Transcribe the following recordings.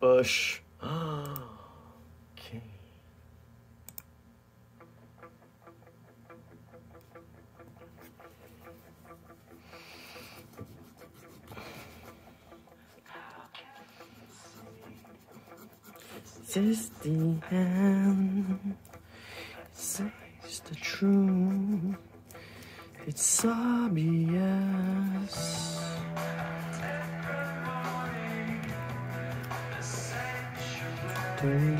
poche. ok. Is the end? Says the truth. It's obvious. Turn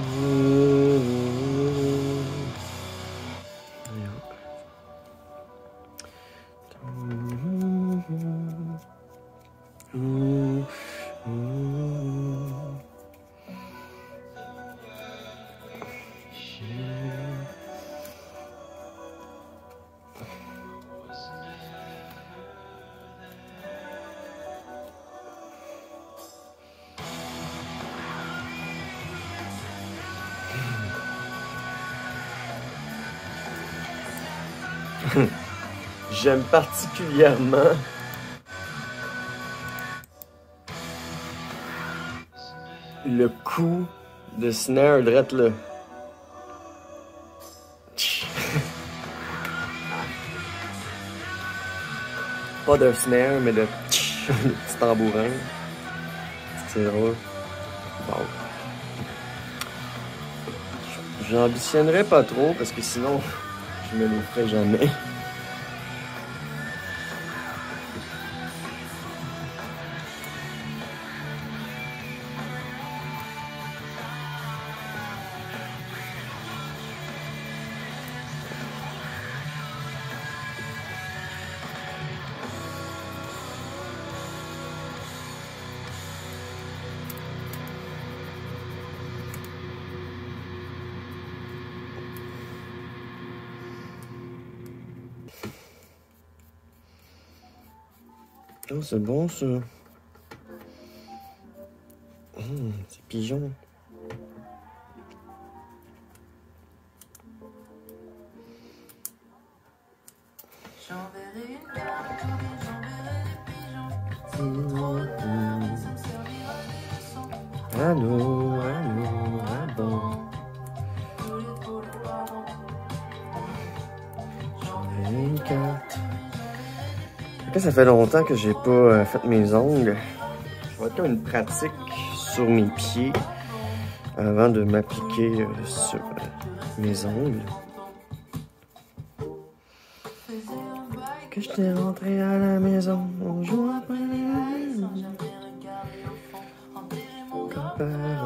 Ooh. J'aime particulièrement le coup de snare drette là. Pas de snare, mais de petit tambourin. C'est drôle. Bon. J'ambitionnerais pas trop parce que sinon, je me le jamais. C'est bon ça. Ça fait longtemps que j'ai pas euh, fait mes ongles. Je vais faire une pratique sur mes pieds avant de m'appliquer euh, sur euh, mes ongles. Que je t'ai rentré à la maison, on joue après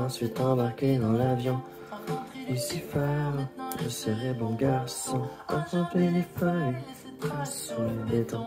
ensuite embarqué dans l'avion. Lucifer, je serai bon garçon. Contempler les feuilles, traces sur le béton.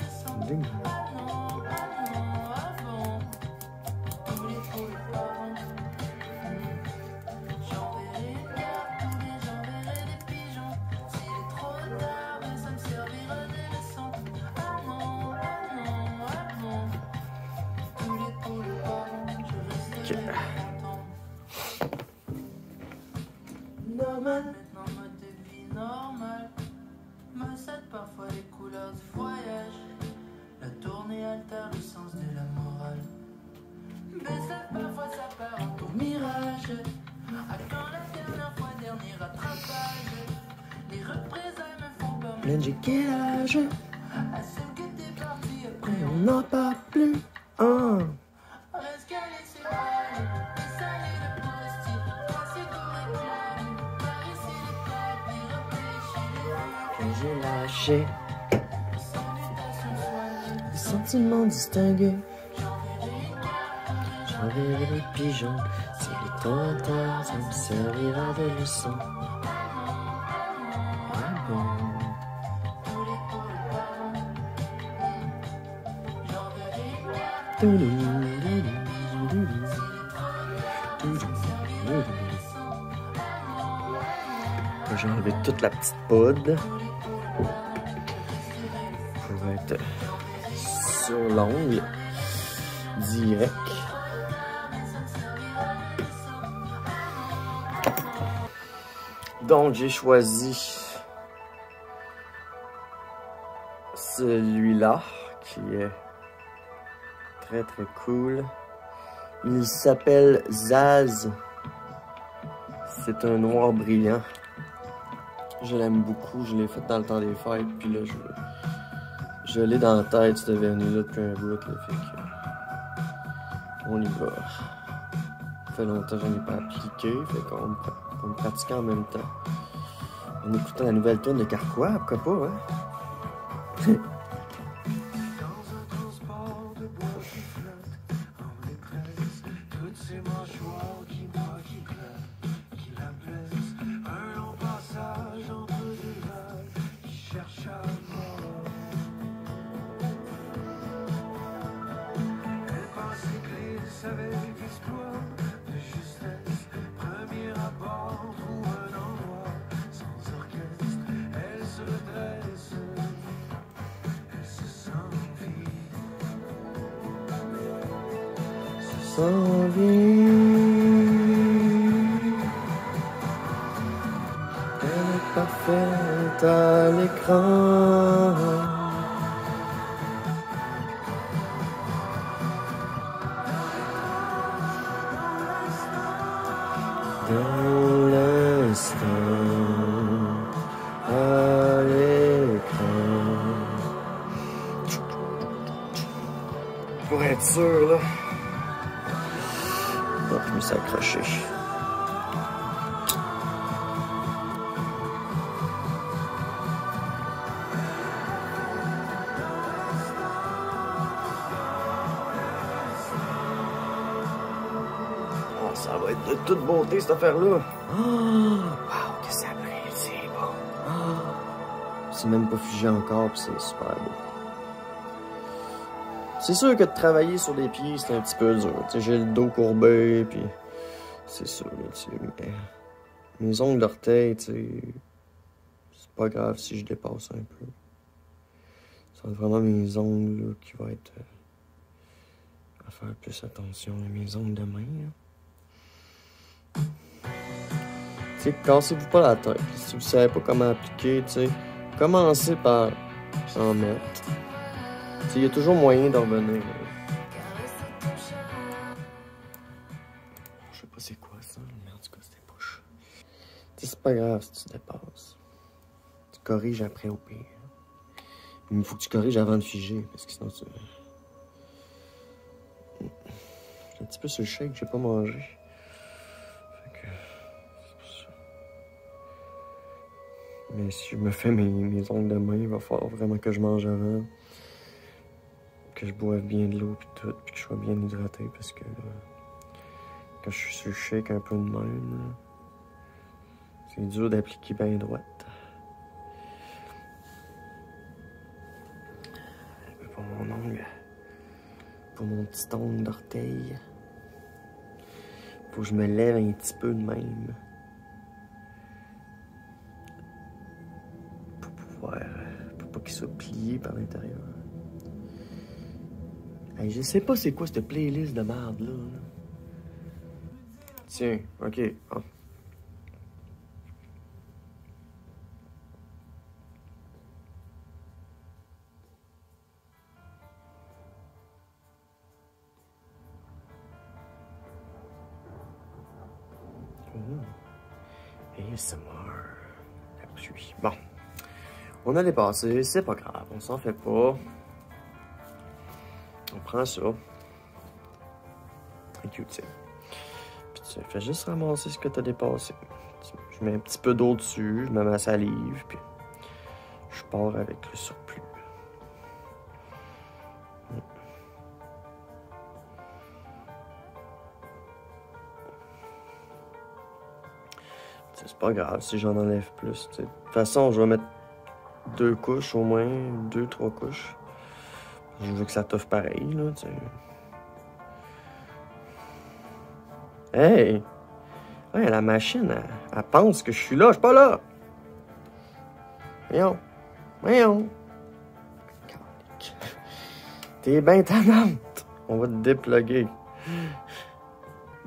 J'ai lâché des sentiments distingués. J'enverrai des pigeons. Si les temps ça me servira de leçon. Ah. J'ai enlevé toute la petite poudre sur l'ongle direct. Donc j'ai choisi celui-là qui est très très cool. Il s'appelle Zaz. C'est un noir brillant. Je l'aime beaucoup, je l'ai fait dans le temps des fêtes, puis là je, je l'ai dans la tête, cette vernis-là depuis un bout, là, fait que on y va. Ça fait longtemps que je n'ai pas appliqué, fait qu'on me, pratique en même temps. En écoutant la nouvelle tourne de Carquois, pourquoi pas, hein? Qui Elle est parfaite à l'écran. Bon, accroché. Oh, ça va être de toute beauté, cette affaire-là. Oh, wow, que ça brille, c'est beau. Oh. C'est même pas figé encore, puis c'est super beau. C'est sûr que de travailler sur les pieds, c'est un petit peu dur. J'ai le dos courbé, puis c'est sûr, mais mes ongles d'orteil, c'est pas grave si je dépasse un peu. C'est vraiment mes ongles là, qui vont être euh, à faire plus attention, mes ongles de main. là. Tu sais, cassez-vous pas la tête. Si vous savez pas comment appliquer, tu sais, commencez par en mettre. Il y a toujours moyen d'en revenir. Je sais pas c'est quoi ça, mais en tout cas, c'était sais, c'est pas grave si tu dépasses. Tu corriges après au pire. Mais il faut que tu corriges avant de figer, parce que sinon tu. Un petit peu sur le shake, j'ai pas mangé. Fait que. Mais si je me fais mes ongles de main, il va falloir vraiment que je mange avant. Que je boive bien de l'eau puis tout, puis que je sois bien hydraté parce que là, Quand je suis sur le shake un peu de même. C'est dur d'appliquer bien droite. Pour mon ongle. Pour mon petit ongle d'orteil. Faut que je me lève un petit peu de même. Pour pouvoir. Pour pas qu'il soit plié par l'intérieur. Je sais pas c'est quoi cette playlist de merde là. Tiens, ok. Ah. Oh. ASMR. La pluie. Bon. On a dépassé, c'est pas grave, on s'en fait pas. On prend ça. Q-tip. Puis tu fais juste ramasser ce que t'as dépassé. Tu- Je mets un petit peu d'eau dessus, je mets ma salive, puis je pars avec le surplus. Tu sais, C'est pas grave si j'en enlève plus. tu. De toute façon, je vais mettre deux couches au moins, deux, trois couches. Je veux que ça t'offre pareil, là, tu. Hey! Ouais, la machine, elle, pense que je suis là, je suis pas là! Voyons! Voyons! T'es bien tannante! On va te dépluguer.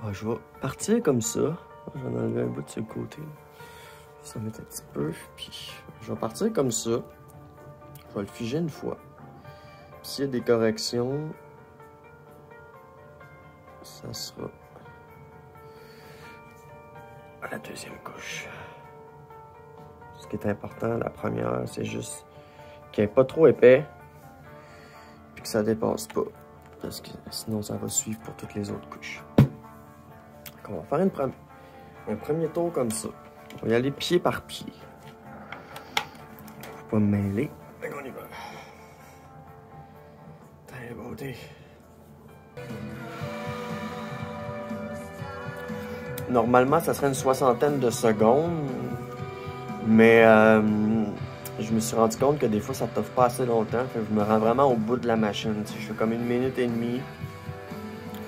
Bon, je vais partir comme ça. Je vais en enlever un bout de ce côté. Ça met un petit peu. Puis je vais partir comme ça. Je vais le figer une fois. S'il y a des corrections, ça sera à la deuxième couche. Ce qui est important, la première, c'est juste n'y ait pas trop épais. Puis que ça dépasse pas. Parce que sinon, ça va suivre pour toutes les autres couches. On va faire une un premier tour comme ça. On va y aller pied par pied. Faut pas me mêler. Normalement, ça serait une soixantaine de secondes. Mais euh, je me suis rendu compte que des fois, ça t'offre pas assez longtemps. Je me rends vraiment au bout de la machine. Tu sais, je fais comme une minute et demie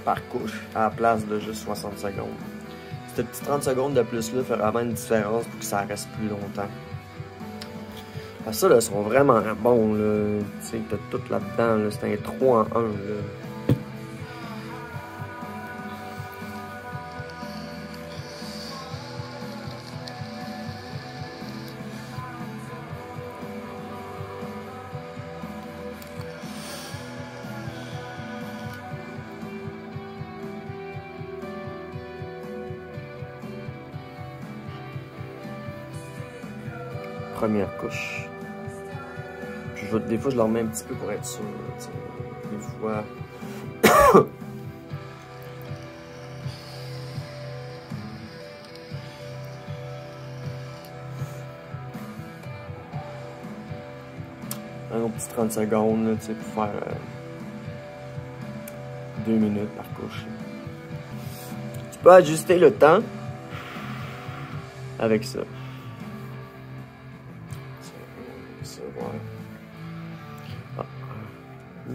par couche à la place de juste 60 secondes. Cette petite 30 secondes de plus-là fait vraiment une différence pour que ça reste plus longtemps. Parce ça, là, sont vraiment bons, là. Tu sais, t'as tout là-dedans, là. C'est un 3 en 1, là. Je leur mets un petit peu pour être sûr. là, tu sais. Des fois. Un petit 30 secondes, là, pour faire euh, deux minutes par couche. Tu peux ajuster le temps avec. Ça,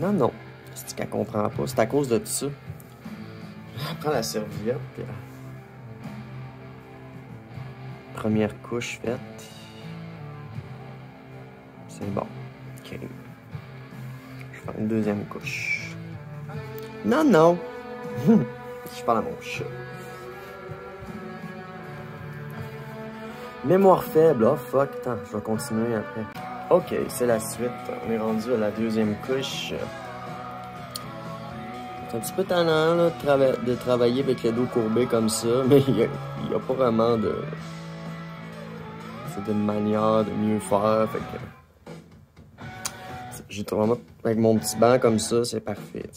Non, non. C'est qu'elle comprend pas. C'est à cause de tout ça. Elle prend la serviette. Première couche faite. C'est bon. Ok. Je vais faire une deuxième couche. Non, non. Je parle à mon chat. Mémoire faible, oh fuck, attends, je vais continuer après. Ok, c'est la suite. On est rendu à la deuxième couche. C'est un petit peu tannant là, de, trava- de travailler avec le dos courbé comme ça, mais il n'y a, pas vraiment de. C'est une manière de mieux faire. Fait que. J'ai vraiment. Avec mon petit banc comme ça, c'est parfait,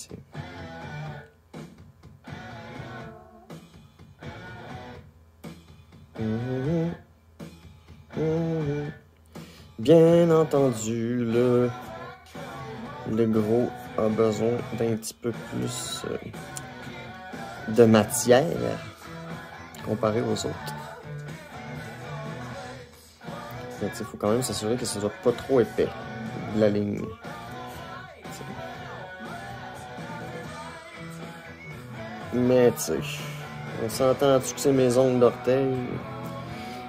Bien entendu, le, le gros a besoin d'un petit peu plus. euh, de matière comparé aux autres. Mais il faut quand même s'assurer que ce soit pas trop épais, la ligne. Mais tu sais, on s'entend-tu que c'est mes ongles d'orteil?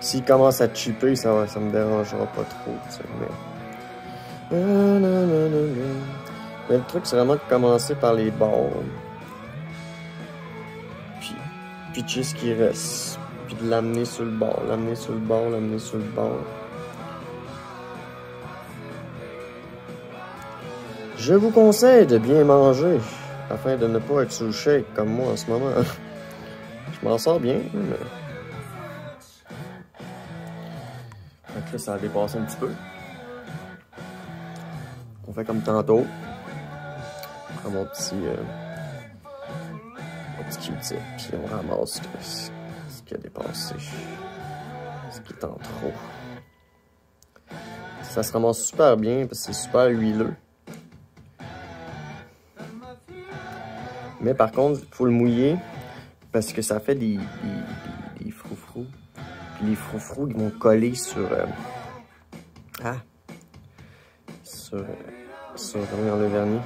S'ils commencent à chipper, ça, ça me dérangera pas trop, mais... Le truc, c'est vraiment de commencer par les bords. Puis, pitcher ce qui reste. Puis de l'amener sur le bord, l'amener sur le bord, l'amener sur le bord. Je vous conseille de bien manger afin de ne pas être sous le shake comme moi en ce moment. Je m'en sors bien, mais. Que ça a dépassé un petit peu. On fait comme tantôt. Je prends mon petit. Euh, mon puis on ramasse ce qui a dépassé. Ce qui est en trop. Ça se ramasse super bien parce que c'est super huileux. Mais par contre, il faut le mouiller parce que ça fait des. Les froufrous, ils vont coller sur. euh, ah! Sur. sur le vernis.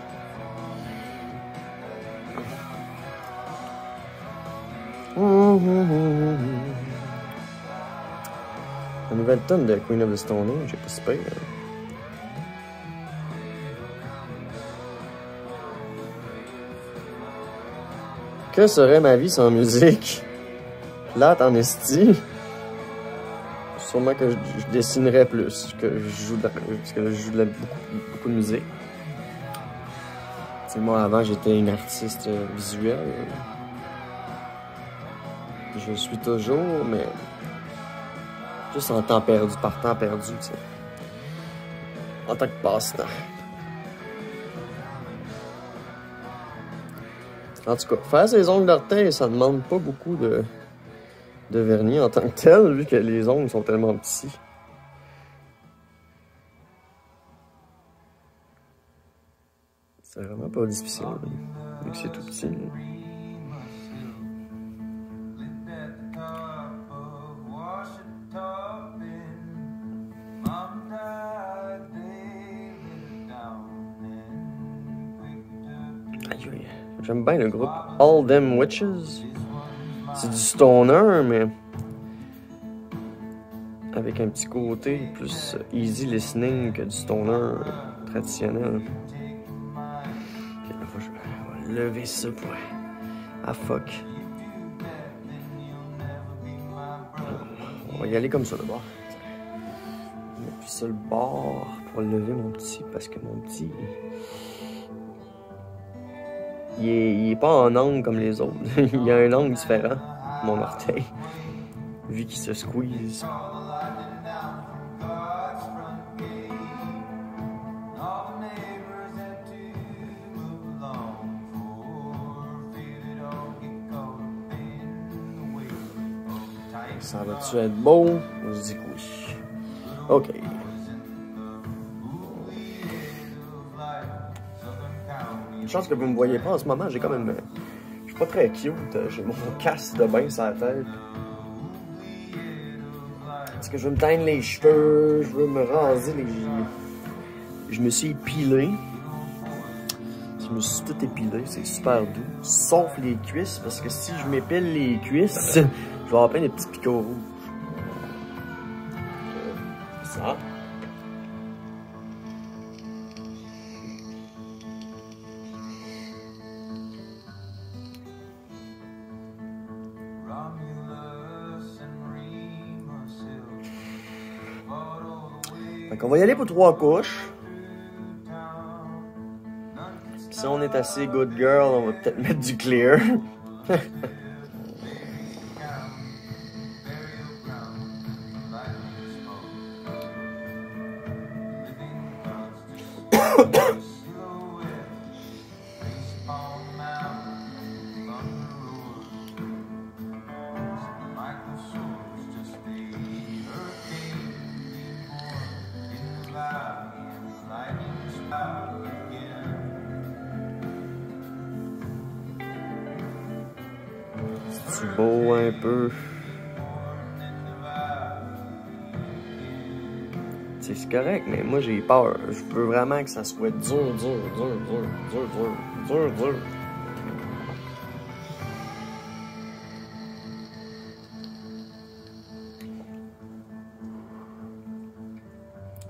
La nouvelle tonne de Queen of the Stone Age, j'ai pas si pire. Que serait ma vie sans musique? Plate en esti. Sûrement que je, je dessinerais plus, que je joue de, parce que je joue beaucoup, de musique. Tu sais, moi, avant, j'étais une artiste euh, visuelle. Je suis toujours, mais juste en temps perdu, par temps perdu, tu sais. En tant que passe-temps. En tout cas, faire ses ongles d'orteil, ça demande pas beaucoup de, de vernis en tant que tel, vu que les ongles sont tellement petits. C'est vraiment pas difficile, vu que c'est tout petit. J'aime bien le groupe All Them Witches. C'est du stoner, mais avec un petit côté plus easy listening que du stoner traditionnel. Ok, là, faut je vais lever ça pour. Ah fuck. On va y aller comme ça. Je mets plus ça le bord pour lever mon petit parce que mon petit. Il est, pas en angle comme les autres. il y a un angle différent, mon orteil. Vu qu'il se squeeze. Ça va-tu être beau? Se dit que oui. Ok. Une chance que vous me voyez pas en ce moment, j'ai quand même. Je suis pas très cute, j'ai mon casque de bain sur la tête. Parce que je veux me teindre les cheveux, je veux me raser les. Je me suis épilé. Je me suis tout épilé, c'est super doux. Sauf les cuisses, parce que si je m'épile les cuisses, je vais avoir plein de petits picots rouges. Qu'on va y aller pour trois couches. Si on est assez good girl, on va peut-être mettre du clear. C'est beau un peu. C'est correct, mais moi j'ai peur. Je veux vraiment que ça soit dur, dur, dur, dur, dur, dur, dur, dur.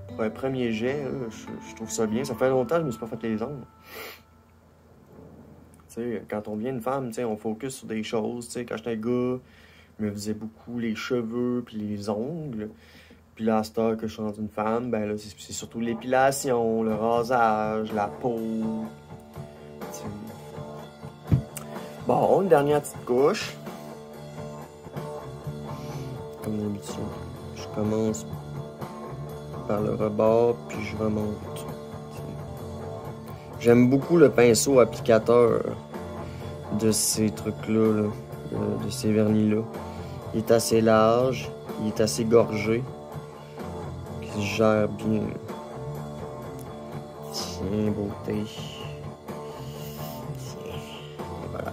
Pour un premier jet, je trouve ça bien. Ça fait longtemps que je me suis pas fait les ongles. Quand on vient une femme, on focus sur des choses. Quand j'étais gars, je me faisais beaucoup les cheveux puis les ongles. Puis là, à que je suis une femme, ben c'est surtout l'épilation, le rasage, la peau. Bon, une dernière petite couche. Comme d'habitude, je commence par le rebord, puis je remonte. J'aime beaucoup le pinceau applicateur de ces trucs-là, là, de, ces vernis-là. Il est assez large, il est assez gorgé, il se gère bien. Tiens, beauté. Tiens, voilà.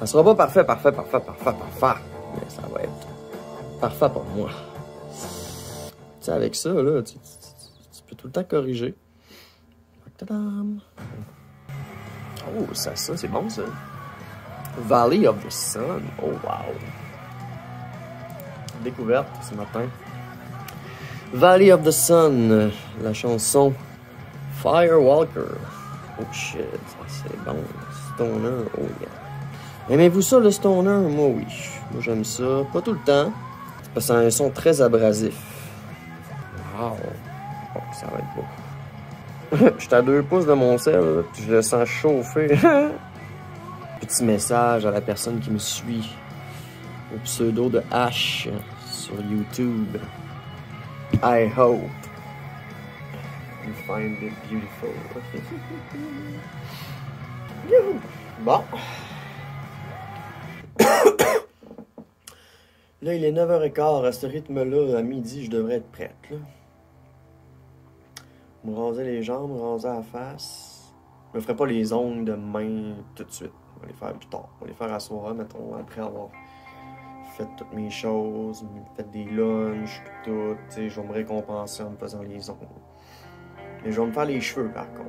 Ça sera pas parfait, parfait, parfait, parfait, parfait, mais ça va être parfait pour moi. Tu sais, avec ça, là, tu- tu peux tout le temps corriger. Tadam! Oh, ça, ça, c'est bon, ça. Valley of the Sun. Oh, wow. Découverte ce matin. Valley of the Sun, la chanson Firewalker. Oh shit, ça, c'est bon. Stoner, oh yeah. Aimez-vous ça, le stoner? Moi, oui. Moi, j'aime ça. Pas tout le temps. Parce que c'est un son très abrasif. Wow. Ça va être beau. J'étais à deux pouces de mon sel, là, puis je le sens chauffer. Petit message à la personne qui me suit. Le pseudo de H sur YouTube. I hope you find it beautiful. Bon. Là, il est 9h15. À ce rythme-là, à midi, je devrais être prête. Là. Me raser les jambes, me raser la face. Je me ferai pas les ongles de main tout de suite. On va les faire plus tard. On va les faire à soir, mettons, après avoir fait toutes mes choses, fait des lunchs, tout. Tu sais, je vais me récompenser en me faisant les ongles. Mais je vais me faire les cheveux, par contre.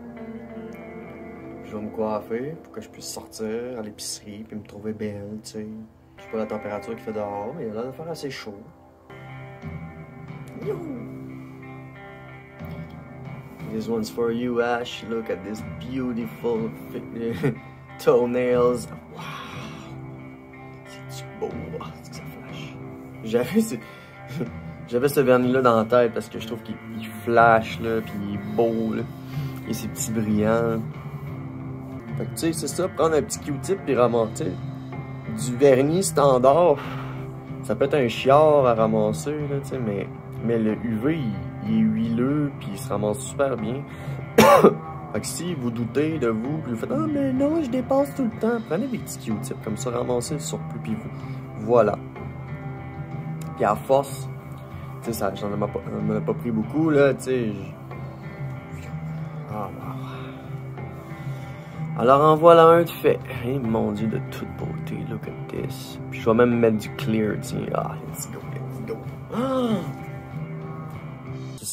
Je vais me coiffer pour que je puisse sortir à l'épicerie puis me trouver belle, tu sais. Je sais pas la température qu'il fait dehors, mais il a l'air de faire assez chaud. Youhou! This one's for you, Ash. Look at this beautiful toenails. Wow! C'est beau, c'est que ça flash. J'avais ce... J'avais ce vernis-là dans la tête parce que je trouve qu'il il flash, là, puis il est beau, là. Et ses petits brillants. Fait que, tu sais, c'est ça, prendre un petit Q-tip puis ramasser du vernis standard. Ça peut être un chiard à ramasser, là, tu sais, mais, mais le UV, huileux puis il se ramasse super bien. fait que si vous doutez de vous, puis vous faites Ah, mais non, je dépasse tout le temps, prenez des petits Q-tips comme ça, ramassez le surplus, puis vous. Voilà. Puis à force, tu sais, ça, j'en ai ai pas pris beaucoup, là, tu sais. Ah. Alors en voilà un de fait. Eh mon dieu, de toute beauté, look at this. Puis je vais même mettre du clear, tiens. Ah, let's go, let's go. Ah!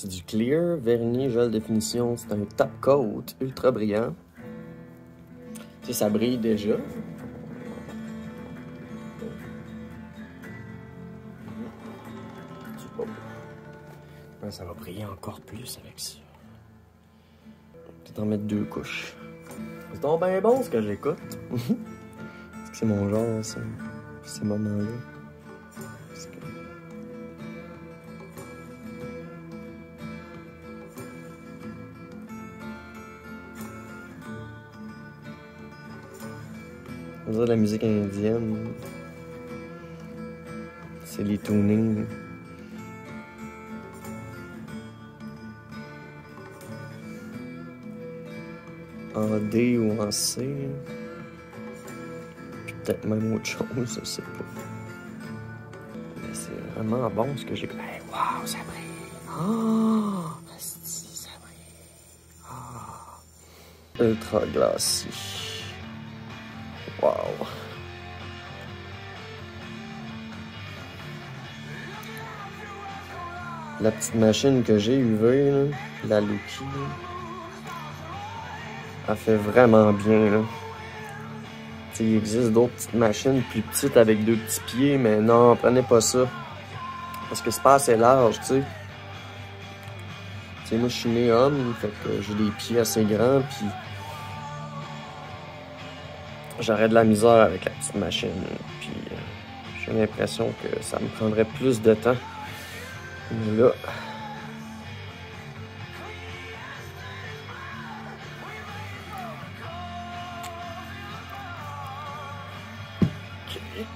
Du clear, vernis, gel définition. C'est un top coat ultra brillant. Tu sais, ça brille déjà. Ça va briller encore plus avec ça. Peut-être en mettre deux couches. C'est donc bien bon ce que j'écoute. Est-ce que c'est mon genre, ça? Ces moments-là. On dirait la musique indienne. C'est les tunings. en D ou en C. Peut-être même autre chose, je sais pas. Mais c'est vraiment bon ce que j'ai. Hey, wow, ça brille! Oh! ça brille! Ah! Ultra glacé. La petite machine que j'ai UV, la Lucky, elle fait vraiment bien. Il existe d'autres petites machines plus petites avec deux petits pieds, mais non, prenez pas ça. Parce que c'est pas assez large, tu sais. Tu sais, moi, je suis né homme, fait que j'ai des pieds assez grands, puis j'aurais de la misère avec la petite machine. Puis euh, j'ai l'impression que ça me prendrait plus de temps. Là,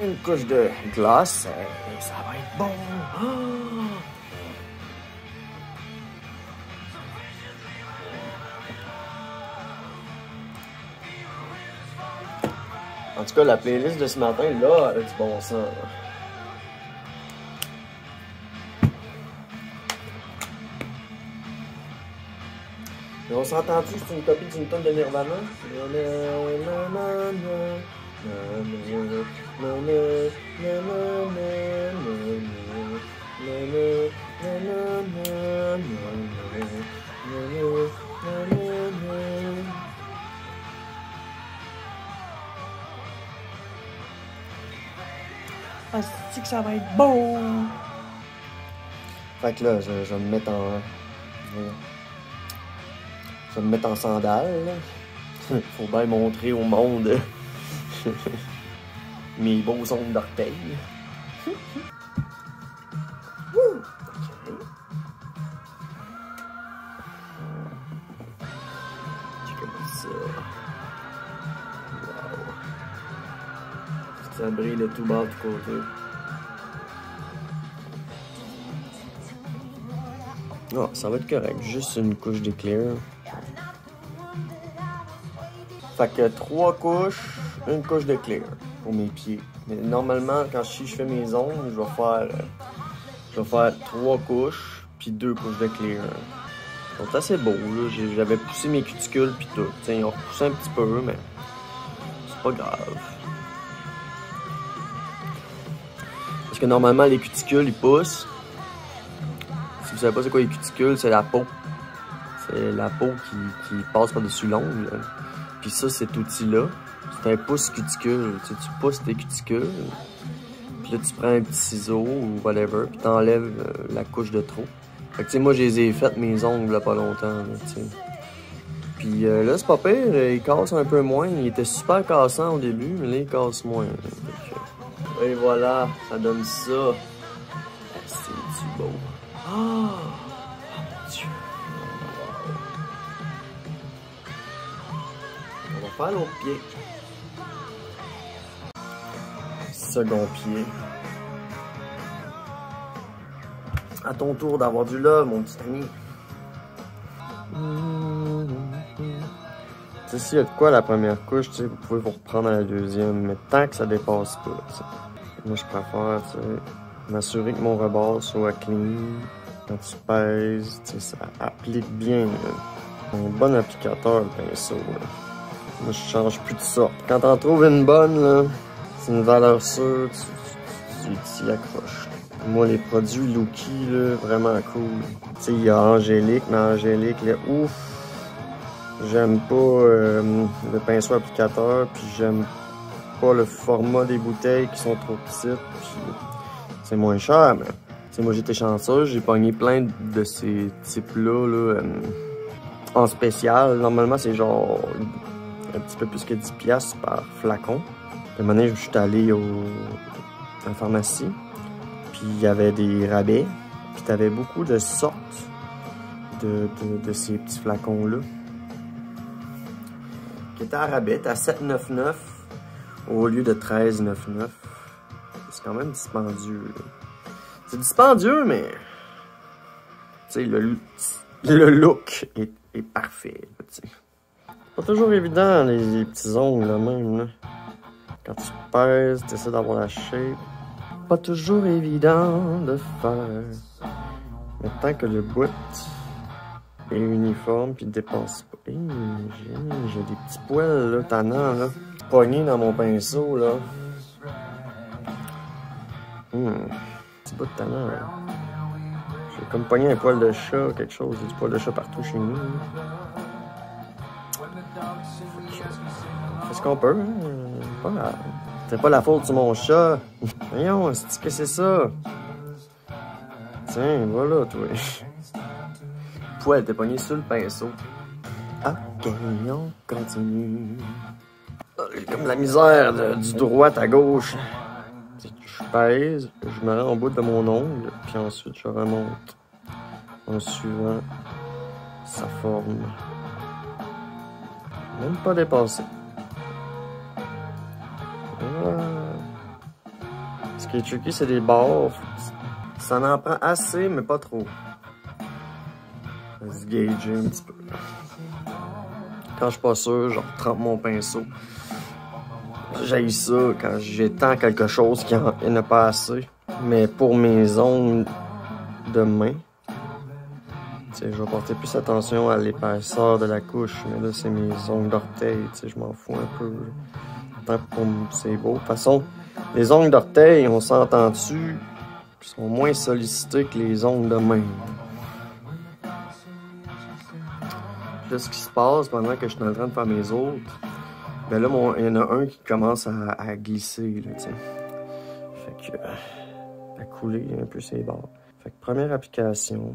une couche de glace, et ça va être bon. Ah! En tout cas, la playlist de ce matin, là, elle a du bon sens. Mais on s'entend-tu que c'est une copie d'une tonne de Nirvana? Que ça va être bon! Fait que là, je, je vais me mettre en. Je vais me mettre en sandales. là. Faut bien montrer au monde mes beaux ongles d'orteil. Ça brille de tout bas, de tout côté. Non, ça va être correct. Juste une couche d'éclair. Fait que trois couches, une couche d'éclair pour mes pieds. Mais normalement, quand je, fais mes ongles, je vais faire, je vais faire trois couches puis deux couches d'éclair. Ils sont assez beaux, là. J'avais poussé mes cuticules puis tout. T'sais, ils ont repoussé un petit peu, mais c'est pas grave. Parce que normalement, les cuticules, ils poussent. Savez pas c'est quoi les cuticules, c'est la peau. C'est la peau qui, qui passe par-dessus l'ongle. Puis ça, cet outil-là, c'est un pouce cuticule. Tu, pousses tes cuticules. Puis là, tu prends un petit ciseau ou whatever, puis t'enlèves euh, la couche de trop. Fait que tu sais, moi, je les ai faites mes ongles là, pas longtemps, là. Puis euh, là, c'est pas pire, euh, il casse un peu moins. Il était super cassant au début, mais là, il casse moins. Et voilà, ça donne ça. Ah, C'est du beau. Oh, mon Dieu. On va faire l'autre pied. Second pied. À ton tour d'avoir du love, mon petit ami. Tu sais, s'il y a de quoi la première couche, tu sais, vous pouvez vous reprendre à la deuxième, mais tant que ça dépasse pas. Moi, je préfère, tu sais, m'assurer que mon rebord soit clean. Quand tu pèses, tu ça applique bien. Un bon applicateur, le pinceau. Moi, je change plus de sorte. Quand t'en trouves une bonne, c'est une valeur sûre, tu, tu, tu t'y accroches. Moi, les produits Lucky, là, vraiment cool. Tu sais, il y a Angélique, mais Angélique, là, ouf! J'aime pas euh, le pinceau applicateur, puis j'aime pas le format des bouteilles qui sont trop petites, puis c'est moins cher, mais... Tu sais, moi, j'étais chanceux, j'ai pogné plein de ces types-là, là, euh, en spécial. Normalement, c'est genre un petit peu plus que 10 piastres par flacon. Puis, un je suis allé au, à la pharmacie, puis il y avait des rabais, puis t'avais beaucoup de sortes de, de, de ces petits flacons-là. Qui étaient à rabais, à 7,99 au lieu de 13,99. C'est quand même dispendieux. là. C'est dispendieux, mais. Tu sais, le, le look est, parfait, tu. Pas toujours évident, les, petits ongles, là, même, là. Quand tu pèses, tu essaies d'avoir la shape. Pas toujours évident de faire. Mais tant que le bout est uniforme puis dépasse pas. J'ai j'ai des petits poils, là, tannants, là. Pognés dans mon pinceau, là. Hmm. Bout de. J'ai comme pogné un poil de chat, quelque chose. Il y a du poil de chat partout chez nous. Qu'est-ce qu'on peut, hein? Pas. C'est pas la faute sur mon chat. Voyons, c'est que c'est ça? Tiens, voilà, toi. Poil, t'es pogné sur le pinceau. Ok, on continue. Ah, J'ai comme la misère de- du droite à gauche. Je pèse, je me rends au bout de mon ongle, puis ensuite je remonte en suivant sa forme. Même pas dépassé. Voilà. Ce qui est tricky, c'est les bords. Ça en prend assez, mais pas trop. Va se gager un petit peu. Quand je suis pas sûr, je retrempe mon pinceau. J'ai ça quand j'étends quelque chose qui n'y en a pas assez. Mais pour mes ongles de main, je vais porter plus attention à l'épaisseur de la couche. Mais là, c'est mes ongles d'orteil, je m'en fous un peu. Tant c'est beau. De toute façon, les ongles d'orteil, on s'entend dessus, sont moins sollicités que les ongles de main. Là, ce qui se passe pendant que je suis en train de faire mes autres, ben là, il y en a un qui commence à, glisser, là, tu. Fait que, euh, à couler un peu ses bords. Fait que première application,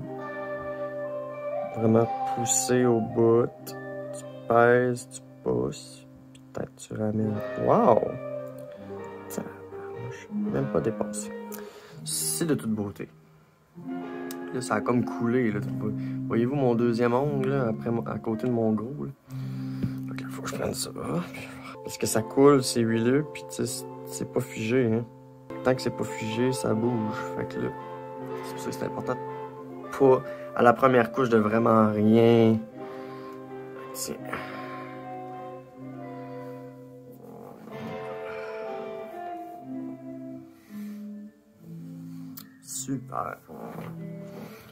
vraiment pousser au bout, tu pèses, tu pousses, peut-être tu ramènes. Wow! Tabarnouche, Même pas dépassé. C'est de toute beauté. Là, ça a comme coulé. Voyez-vous mon deuxième ongle, là, après, à côté de mon gros, là? Je prenne ça. Parce que ça coule, c'est huileux, puis c'est- pas figé, hein. Tant que c'est pas figé, ça bouge. Fait que là, c'est pour ça que c'est important pas, à la première couche, de vraiment rien. Tiens. Super.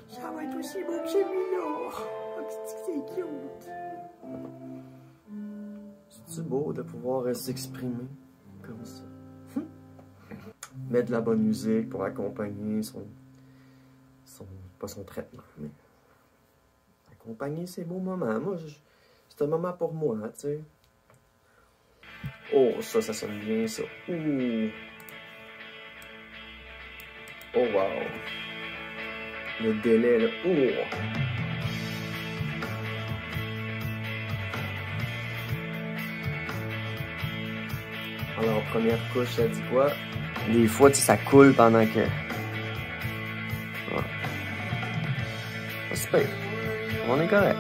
Ça va être aussi beau que celui-là. Oh, c'est cute. C'est beau de pouvoir s'exprimer comme ça? Hum? Mettre de la bonne musique pour accompagner son, son pas son traitement, mais accompagner ces beaux moments. Moi, c'est un moment pour moi, tu sais. Oh, ça, ça sonne bien, ça. Ouh. Oh, wow. Le délai, là. Alors, première couche, ça dit quoi? Des fois, tu ça coule pendant que. Ouais. Super. On est correct.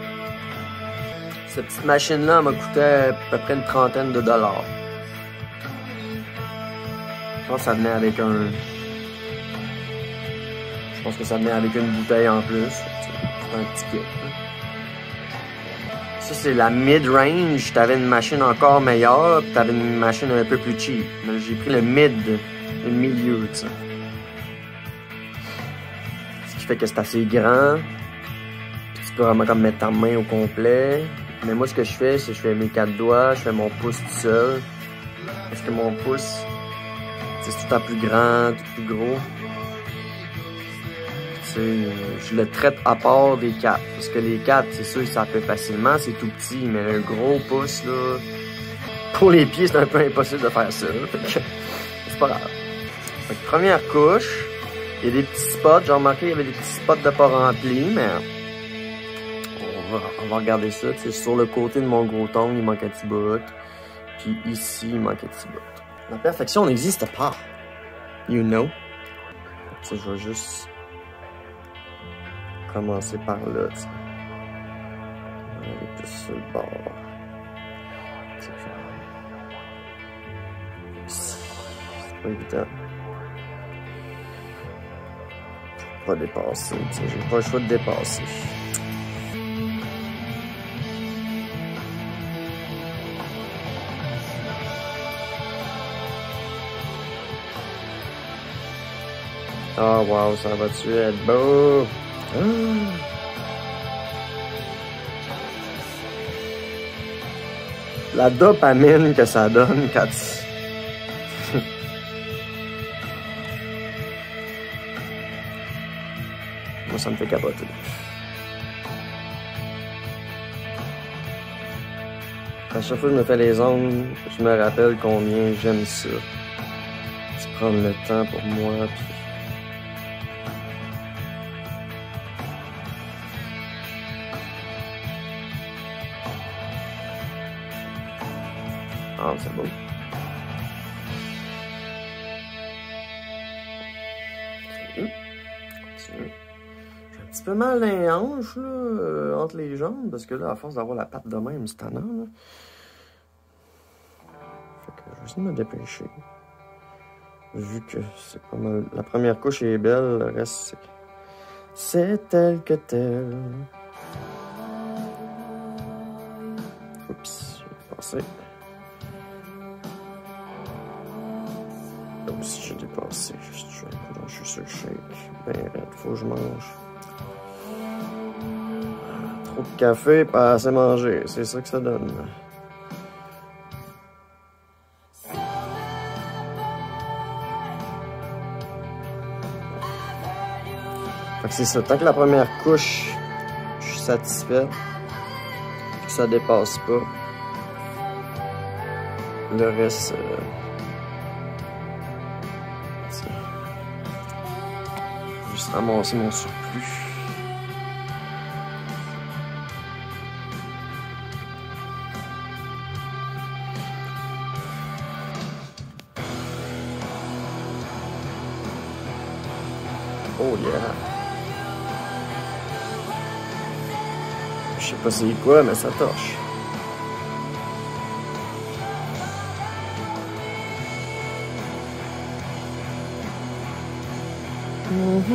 Cette petite machine-là m'a coûté à peu près une trentaine de dollars. Je pense que ça venait avec un. Je pense que ça venait avec une bouteille en plus. C'est un petit hein. Ça, c'est la mid-range. T'avais une machine encore meilleure, puis t'avais une machine un peu plus cheap. Mais j'ai pris le mid, le milieu, tu sais. Ce qui fait que c'est assez grand. Puis tu peux vraiment comme mettre ta main au complet. Mais moi, ce que je fais, c'est que je fais mes quatre doigts, je fais mon pouce tout seul. Parce que mon pouce, c'est tout le temps plus grand, tout plus gros. Je le traite à part des quatre. Parce que les quatre, c'est sûr, ça fait facilement, c'est tout petit. Mais le gros pouce, là, pour les pieds, c'est un peu impossible de faire ça. C'est pas grave. Que première couche, il y a des petits spots. J'ai remarqué, il y avait des petits spots de pas remplis, mais on va, regarder ça. Sais, sur le côté de mon gros tongue, il manque un petit bout. Puis ici, il manque un petit bout. La perfection n'existe pas. You know. Sais, je juste commencer par là, sais. On va aller plus sur le bord. C'est pas évident. Pas dépasser, sais, j'ai pas le choix de dépasser. Ah, wow, ça va-tu être beau? Ah. La dopamine que ça donne quand tu... Moi, ça me fait capoter. À chaque fois que je me fais les ongles, je me rappelle combien j'aime ça. Se prendre le temps pour moi, puis Beau. Continue. Continue. J'ai un petit peu mal les hanches, là, euh, entre les jambes, parce que là, à force d'avoir la patte de même, c'est tannant, là. Fait que je vais essayer de me dépêcher. Vu que c'est pas mal. La première couche est belle, le reste, c'est. C'est tel que tel. Oups, j'ai passé. Aussi, j'ai dépassé. Je suis, je suis sur le shake. Ben, faut que je mange. Trop de café, pas assez manger. C'est ça que ça donne. Fait c'est ça. Tant que la première couche, je suis satisfait. Que ça dépasse pas. Le reste. euh, ramasser mon surplus. Oh yeah. Je sais pas c'est quoi, mais ça torche. C'est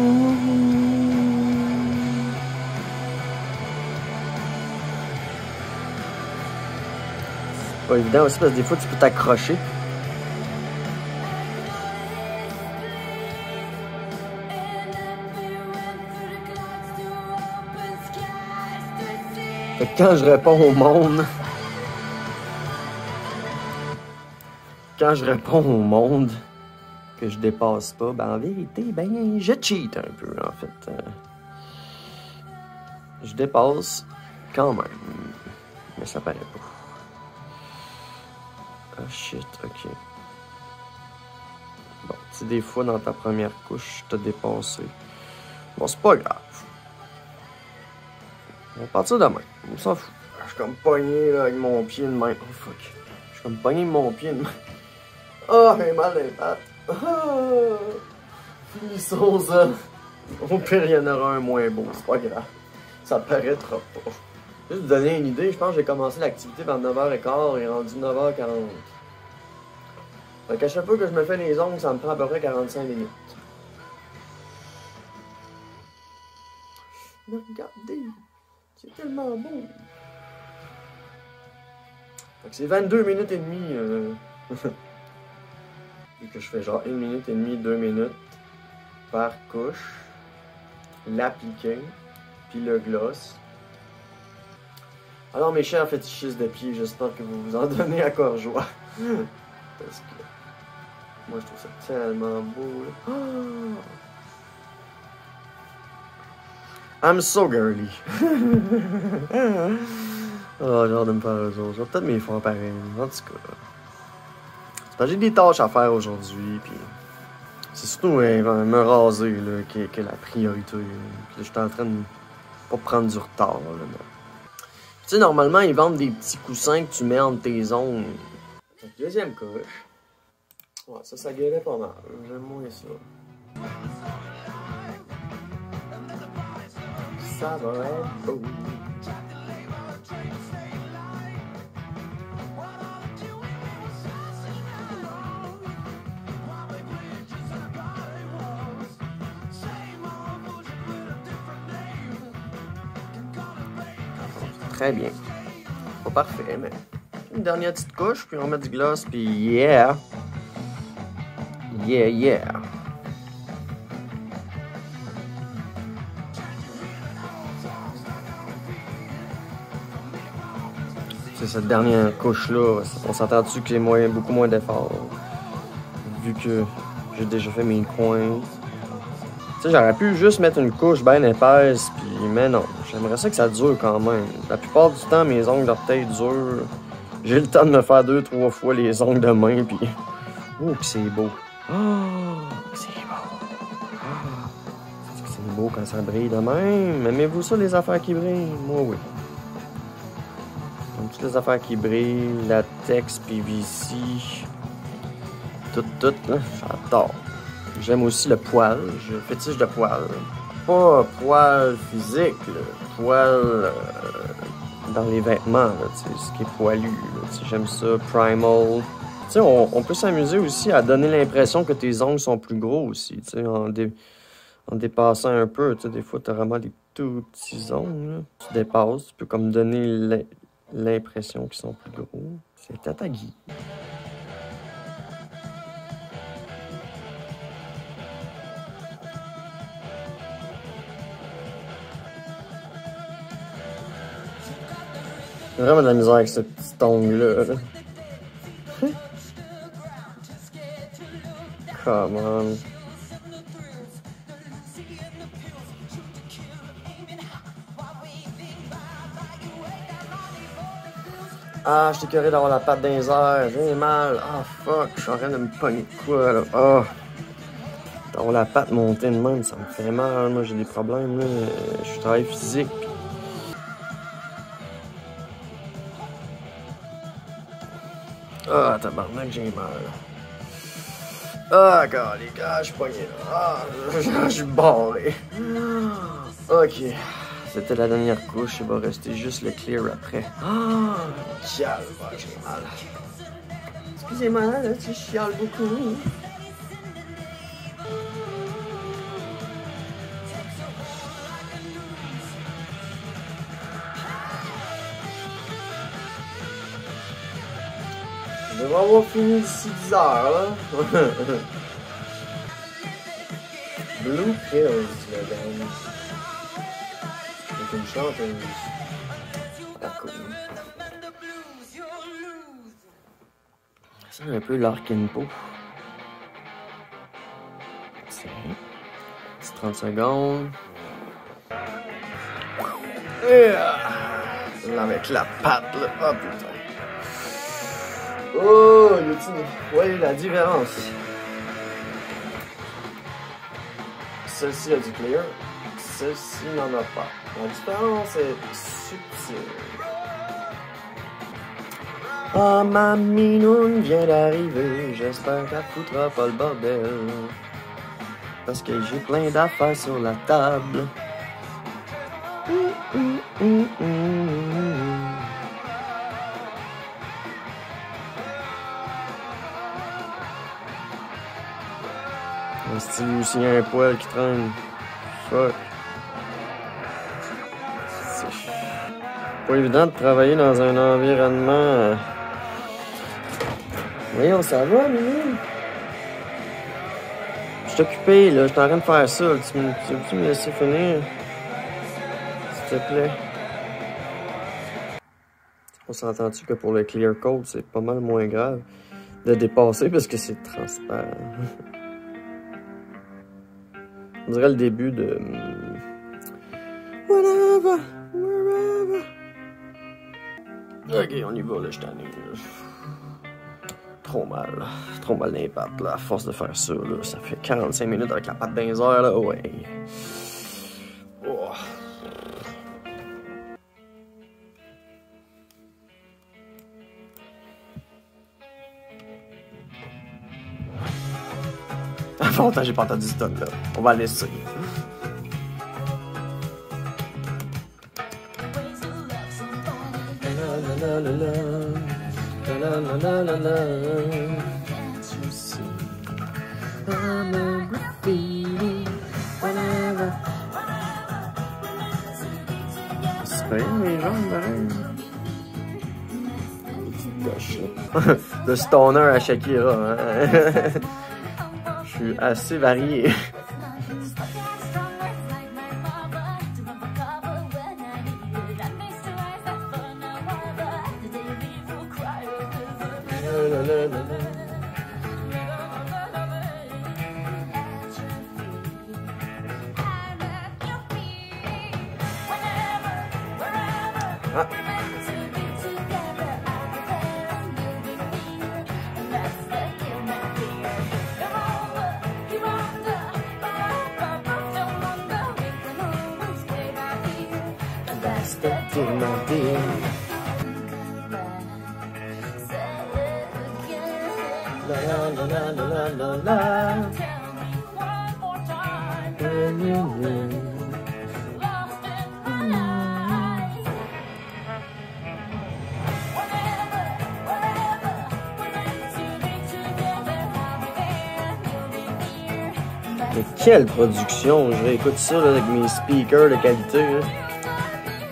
pas évident aussi parce que des fois tu peux t'accrocher. Quand je réponds au monde. Quand je réponds au monde que je dépasse pas, ben en vérité, ben je cheat un peu en fait. Euh, je dépasse quand même. Mais ça paraît pas. Ah shit, ok. Bon, tu des fois dans ta première couche, t'as dépassé. Bon, c'est pas grave. On va partir demain. On s'en fout. Je suis comme pogné là, avec mon pied de main. Oh fuck. Je suis comme pogné avec mon pied de main. Ah, j'ai mal les. Ah. Finissons ça. Au pire, il y en aura un moins beau. C'est pas grave. Ça paraîtra pas. Juste vous donner une idée, je pense que j'ai commencé l'activité vers 9h15 et rendu 9h40. Fait qu'à chaque fois que je me fais les ongles, ça me prend à peu près 45 minutes. Mais regardez, c'est tellement beau. Fait que c'est 22 minutes et demie. Euh... Vu que je fais genre 1 minute et demie, 2 minutes par couche. L'appliquer, puis le gloss. Alors mes chers fétichistes de pieds, j'espère que vous vous en donnez à corps joie. Parce que moi je trouve ça tellement beau. là. Ah! I'm so girly. oh, j'ai hâte de me faire. Je vais peut-être m'y faire pareil. En tout cas. J'ai des tâches à faire aujourd'hui, puis c'est surtout euh, me raser là, qui, est, la priorité. Puis je suis en train de pas prendre du retard. Là, Tu sais, normalement, ils vendent des petits coussins que tu mets entre tes ongles. Deuxième couche. Ouais, ça, ça guérait pas mal. J'aime moins ça. Ça va être beau. Très bien. Pas parfait, mais une dernière petite couche, puis on met du gloss, puis yeah! Yeah, yeah! C'est cette dernière couche-là, on s'entend dessus que j'ai moins, beaucoup moins d'efforts. Vu que j'ai déjà fait mes coins. Tu sais, j'aurais pu juste mettre une couche bien épaisse, puis mais non, j'aimerais ça que ça dure quand même. La plupart du temps, mes ongles d'orteil durent. J'ai le temps de me faire deux, trois fois les ongles de main, puis. Oh, que c'est beau. Oh, c'est beau. Ah, c'est beau quand ça brille de même. Aimez-vous ça, les affaires qui brillent? Moi, oui. Comme toutes les affaires qui brillent, latex, PVC, tout, tout, là, j'adore. J'aime aussi le poil, j'ai un fétiche de poil. Pas poil physique, là, euh, dans les vêtements, ce qui est poilu. J'aime ça, primal. On, on peut s'amuser aussi à donner l'impression que tes ongles sont plus gros aussi, en, en dépassant un peu. Des fois, tu as vraiment des tout petits ongles. Tu dépasses, tu peux comme donner l'im- l'impression qu'ils sont plus gros. C'est à J'ai vraiment de la misère avec ce petit ongle-là. là. Come on. Ah, je t'ai curé d'avoir la patte dans les. J'ai mal. Ah, fuck. Je suis en train de me pogner quoi, là? Ah. D'avoir la patte montée de même, ça me fait mal. Moi, j'ai des problèmes, là. Je suis travail physique. Ah, tabarnak, j'ai mal. Ah, gars, les gars, je suis pogné là. Ah, je suis barré. Ok. C'était la dernière couche, il va rester juste le clear après. Ah, calme, j'ai mal. Excusez-moi, là, tu chiales beaucoup. Avoir fini d'ici 10 heures, là. Blue Pills, le band. C'est une chanteuse. Ah, cool. Ça, un peu l'Arkenpo. C'est Petit 30 secondes. Et, ah, là, avec la patte, là. Oh, putain. Oh, le petit. Ouais, la différence. Celle-ci a du clear, celle-ci n'en a pas. La différence est subtile. Ah, ma minoune vient d'arriver, j'espère qu'elle foutra pas le bordel. Parce que j'ai plein d'affaires sur la table. S'il y a un poil qui traîne, fuck. C'est pas évident de travailler dans un environnement. euh, Voyons, ça va, Mimi? Je suis occupé, là. Je suis en train de faire ça. Tu, veux-tu me laisser finir? S'il te plaît. On s'entend-tu que pour le clear coat, c'est pas mal moins grave de dépasser parce que c'est transparent? On dirait le début de. hum, Whatever, wherever. Ok, on y va, là, je t'en. Trop mal. Trop mal pattes, là. À force de faire ça, là. Ça fait 45 minutes avec la patte airs, là. Ouais. Longtemps, j'ai pas entendu ce tonne là. On va laisser. C'est pas rien, les jambes, pareil. Petite coche, là. Le stoner à Shakira, hein. Assez varié. Quelle production! Je réécoute ça là, avec mes speakers de qualité.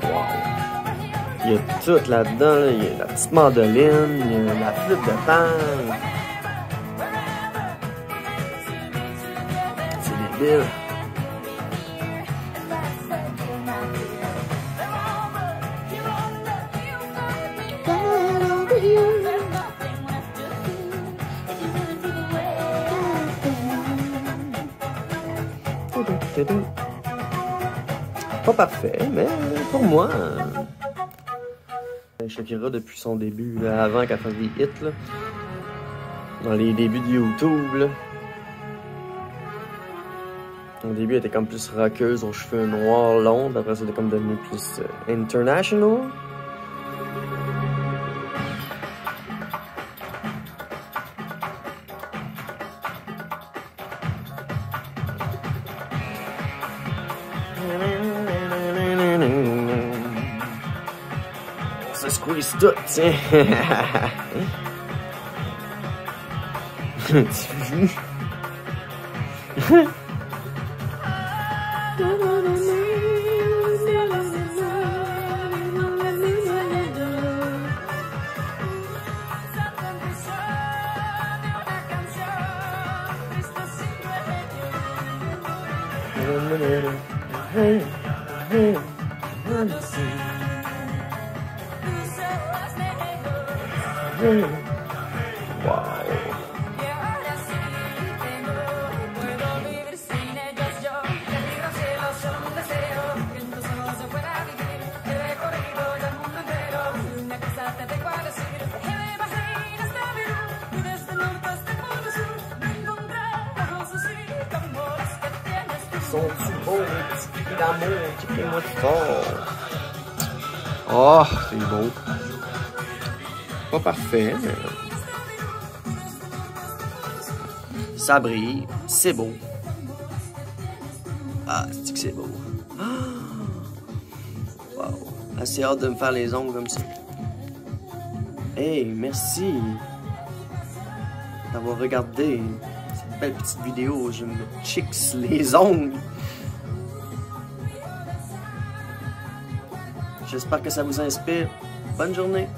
Wow! Il y a tout là-dedans. là. Il y a la petite mandoline, il y a la flûte de pan. C'est débile. Parfait, mais pour moi. euh, Shakira, depuis son début, avant qu'elle fasse des hits, là, dans les débuts de YouTube, là, au début, elle était comme plus rockeuse, aux cheveux noirs longs, après ça, elle est comme devenue plus euh, international. Squeeze tout, tiens. Wow. Parfait. Ça brille, c'est beau. Ah, c'est que c'est beau. Ah! Wow. Assez hâte de me faire les ongles comme ça. Hey, merci d'avoir regardé cette belle petite vidéo je me chicks les ongles. J'espère que ça vous inspire. Bonne journée.